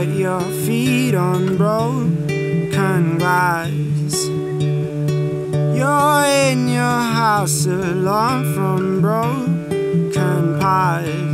hurt your feet on broken glass. You're in your house alone from broken parts,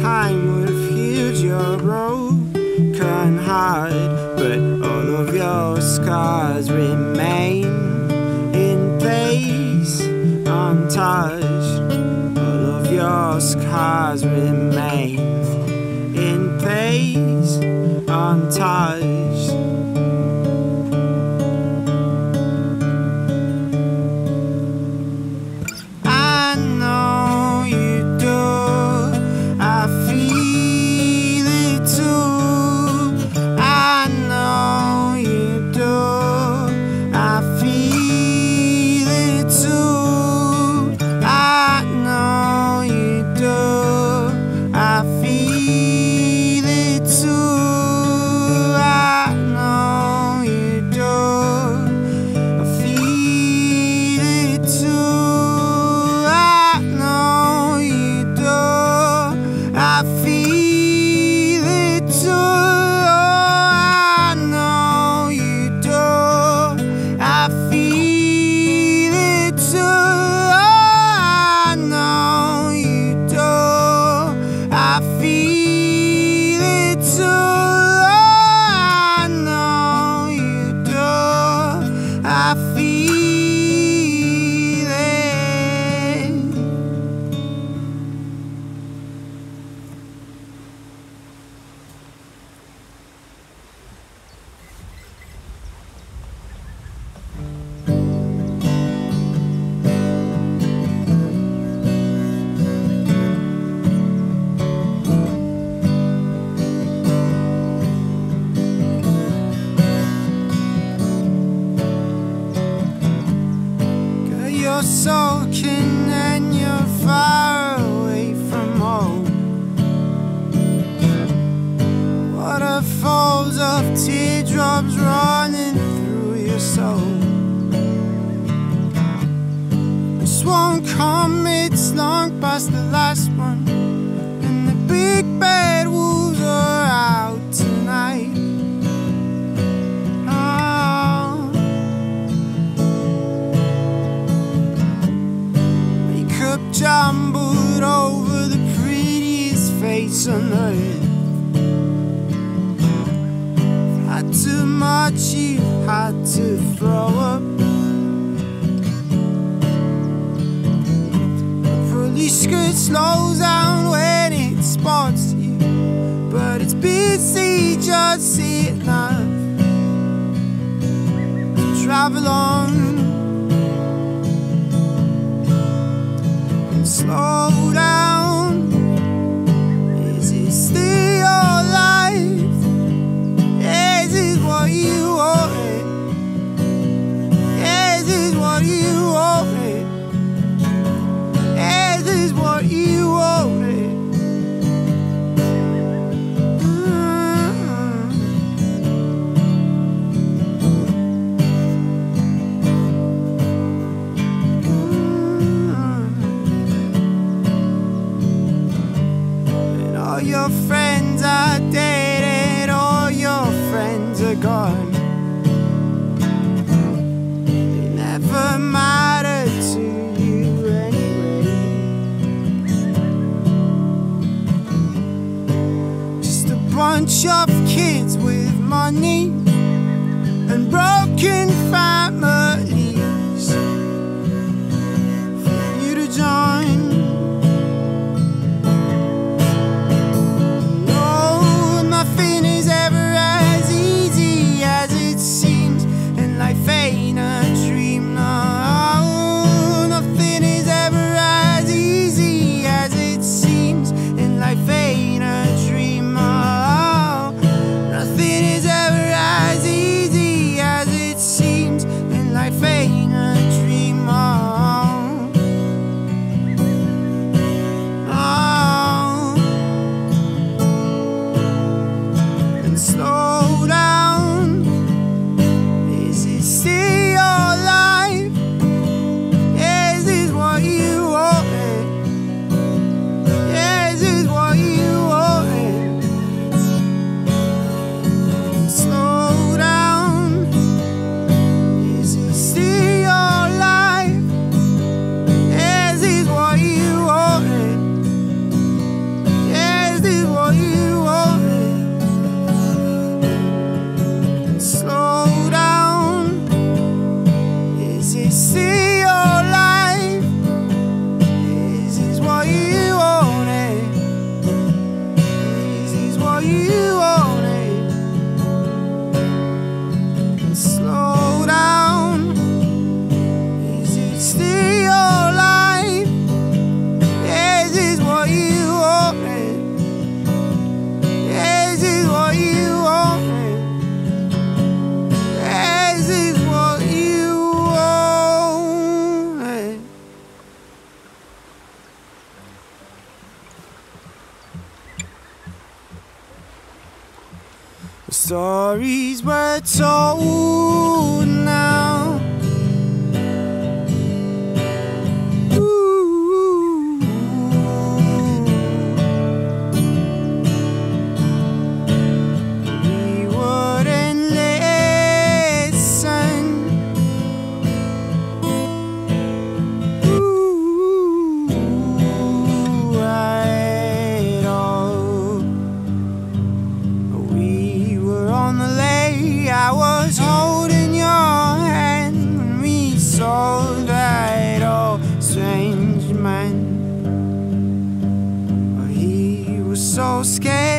time would have healed your broken heart, but all of your scars remain in place, untouched. All of your scars remain you're sulking and you're far away from home. Waterfalls of teardrops running through your soul. This won't come, it's long past the last one. And the big bad on. Had too much, you had to throw up. The police skirt slows down when it spots you, but it's busy just sitting. So travel on. slow down. stories were told now. I was holding your hand when we saw that old strange man. He was so scared.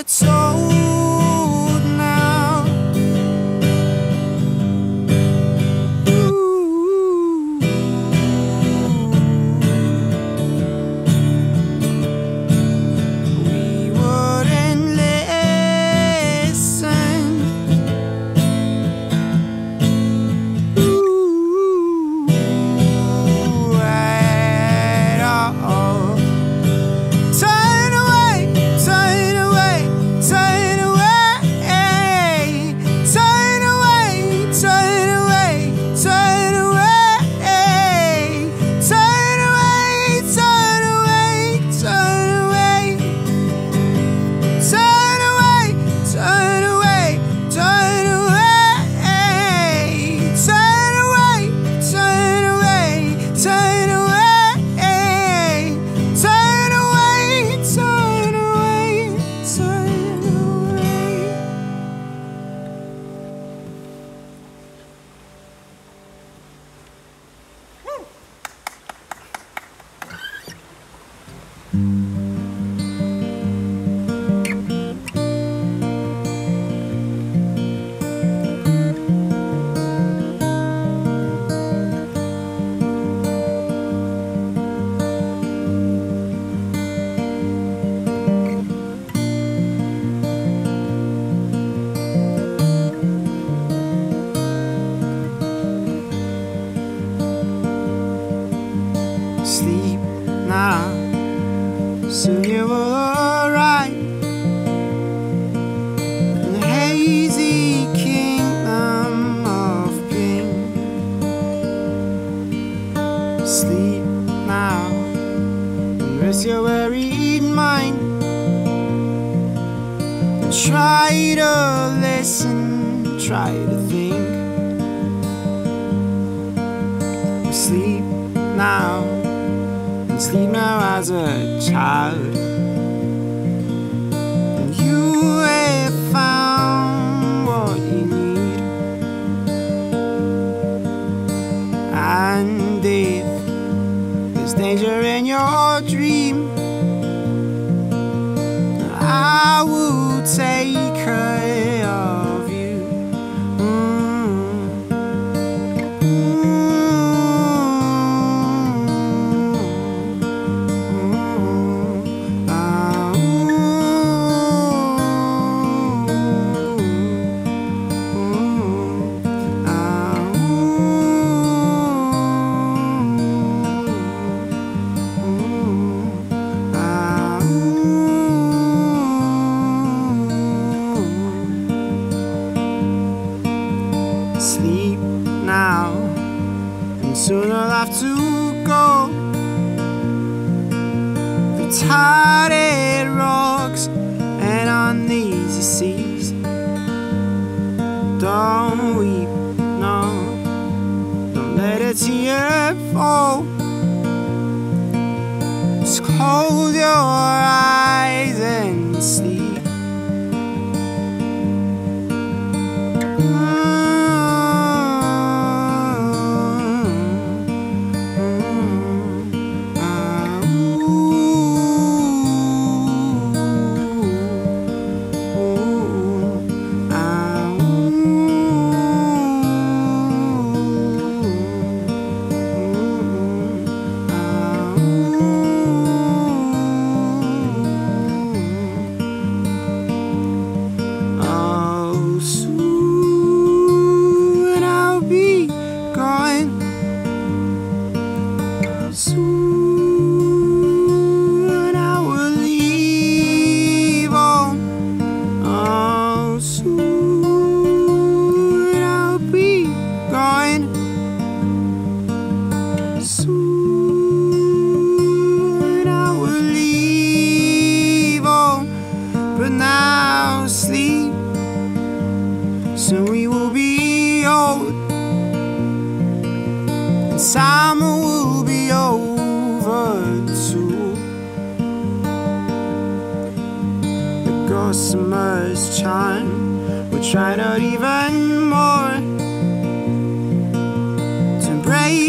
It's all. Your worried mind try to listen, try to think. Sleep now and sleep now as a child. And you have found what you need, and if there's danger in your dreams. say yet fall. It's cold.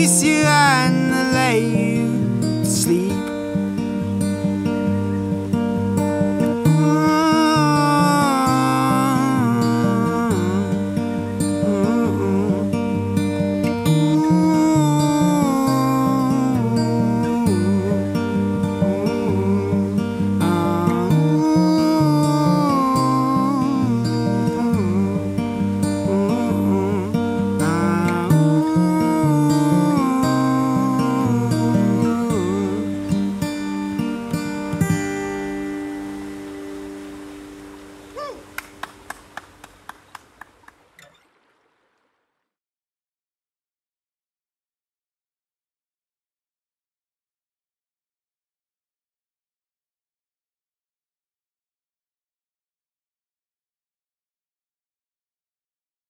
see